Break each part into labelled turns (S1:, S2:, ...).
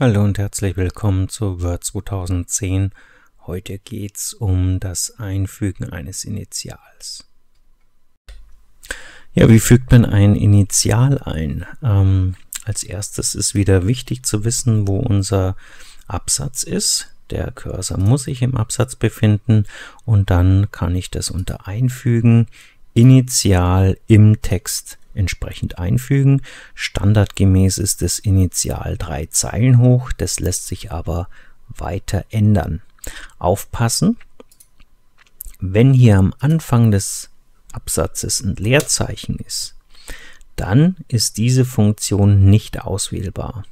S1: Hallo und herzlich willkommen zu Word 2010. Heute geht's um das Einfügen eines Initials. Ja, wie fügt man ein Initial ein? Ähm, als erstes ist wieder wichtig zu wissen, wo unser Absatz ist. Der Cursor muss sich im Absatz befinden und dann kann ich das unter Einfügen Initial im Text entsprechend einfügen. Standardgemäß ist das Initial drei Zeilen hoch, das lässt sich aber weiter ändern. Aufpassen, wenn hier am Anfang des Absatzes ein Leerzeichen ist, dann ist diese Funktion nicht auswählbar.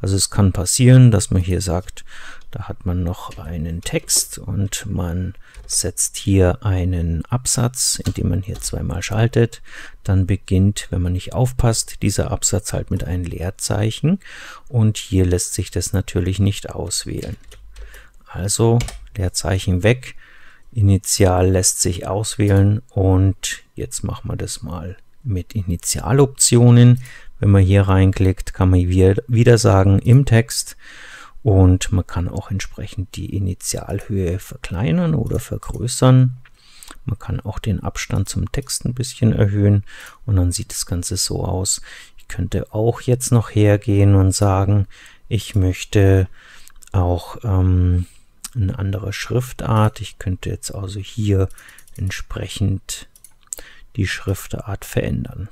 S1: Also es kann passieren, dass man hier sagt, da hat man noch einen Text und man setzt hier einen Absatz, indem man hier zweimal schaltet. Dann beginnt, wenn man nicht aufpasst, dieser Absatz halt mit einem Leerzeichen und hier lässt sich das natürlich nicht auswählen. Also Leerzeichen weg, Initial lässt sich auswählen und jetzt machen wir das mal mit Initialoptionen. Wenn man hier reinklickt, kann man wieder sagen im Text und man kann auch entsprechend die Initialhöhe verkleinern oder vergrößern. Man kann auch den Abstand zum Text ein bisschen erhöhen und dann sieht das Ganze so aus. Ich könnte auch jetzt noch hergehen und sagen, ich möchte auch ähm, eine andere Schriftart. Ich könnte jetzt also hier entsprechend die Schriftart verändern.